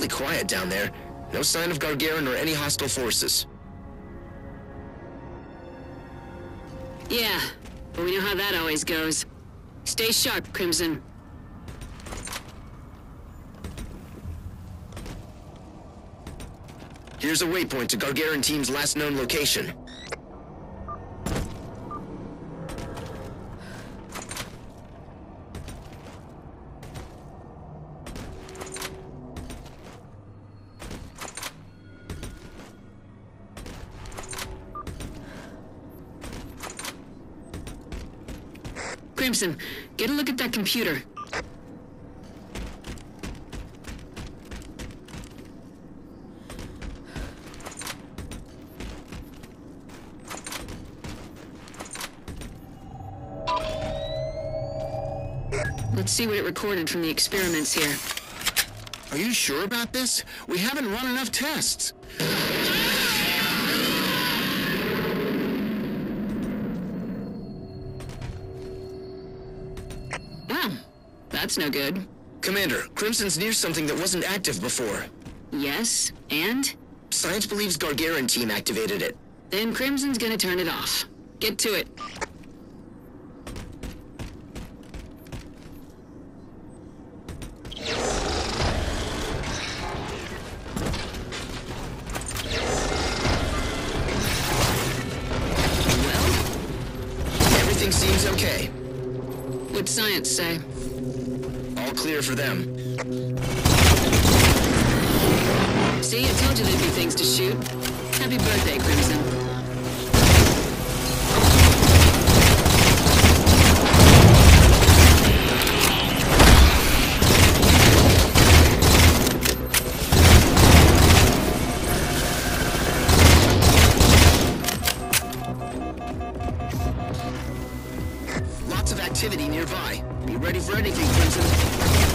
awfully quiet down there. No sign of Gagarin or any hostile forces. Yeah, but we know how that always goes. Stay sharp, Crimson. Here's a waypoint to Gagarin Team's last known location. Get a look at that computer. Let's see what it recorded from the experiments here. Are you sure about this? We haven't run enough tests. That's no good. Commander, Crimson's near something that wasn't active before. Yes, and? Science believes Gagarin Team activated it. Then Crimson's gonna turn it off. Get to it. Well, Everything seems okay. what'd science say? Clear for them. See, I told you there'd be things to shoot. Happy birthday, Crimson. Lots of activity nearby. Be ready for anything, Crimson.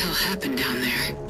Hell happened down there?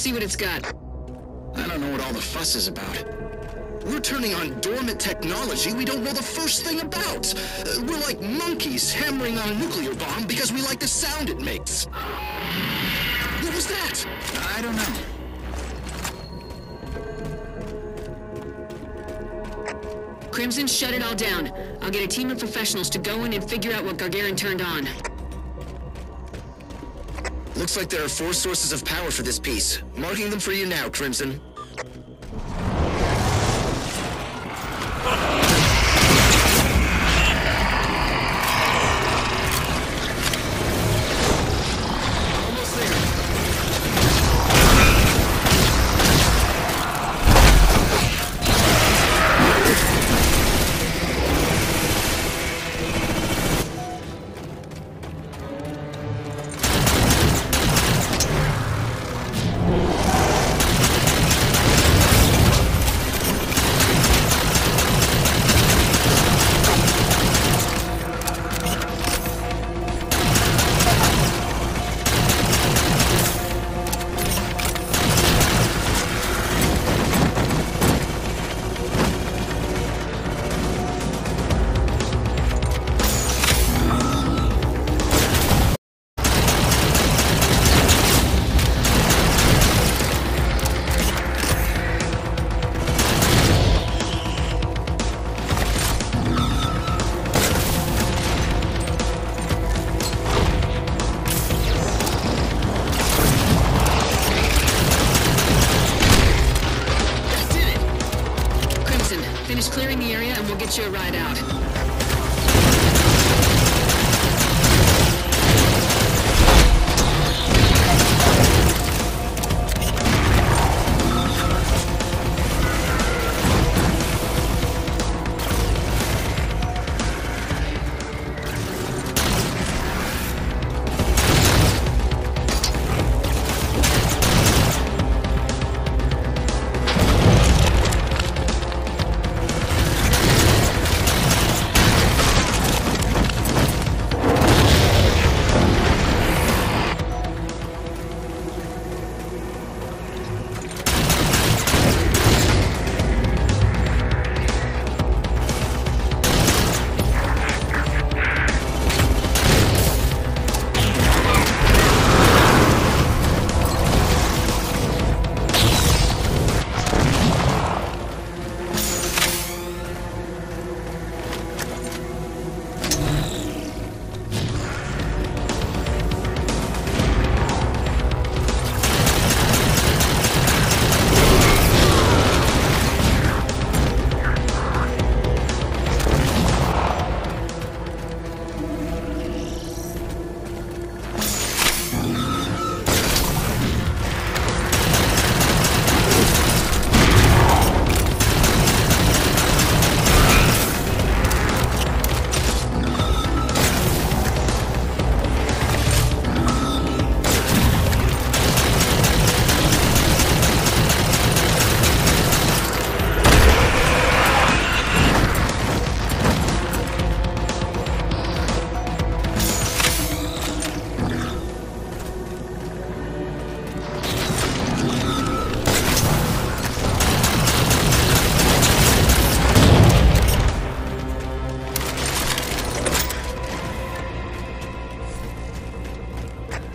See what it's got. I don't know what all the fuss is about. We're turning on dormant technology we don't know the first thing about. Uh, we're like monkeys hammering on a nuclear bomb because we like the sound it makes. What was that? I don't know. Crimson, shut it all down. I'll get a team of professionals to go in and figure out what Gagarin turned on. Looks like there are four sources of power for this piece. Marking them for you now, Crimson.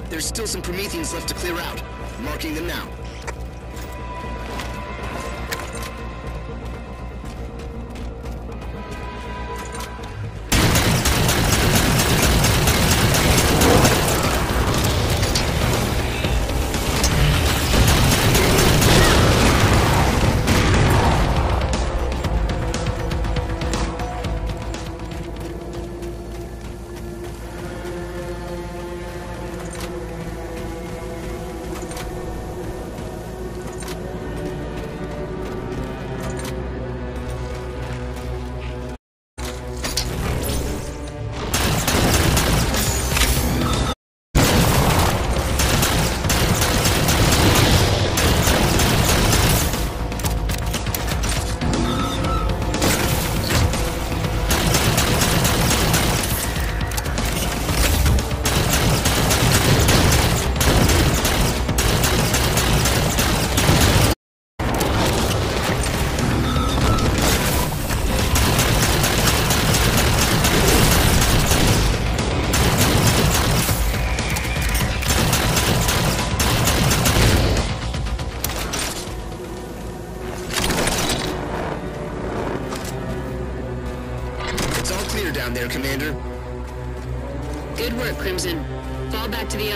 There's still some Prometheans left to clear out. Marking them now.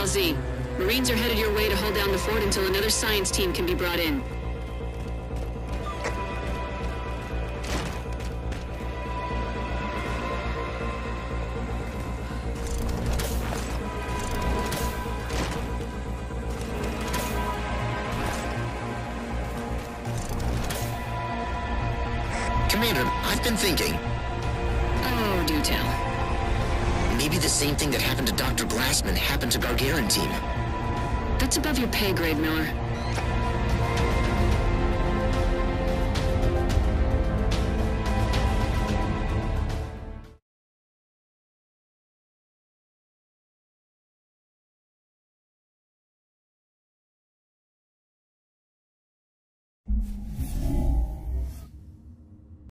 Back to the LZ. Marines are headed your way to hold down the fort until another science team can be brought in. Commander, I've been thinking. Oh, do tell. Maybe the same thing that happened to Dr. Glassman happened to Gagarin team. That's above your pay grade, Miller.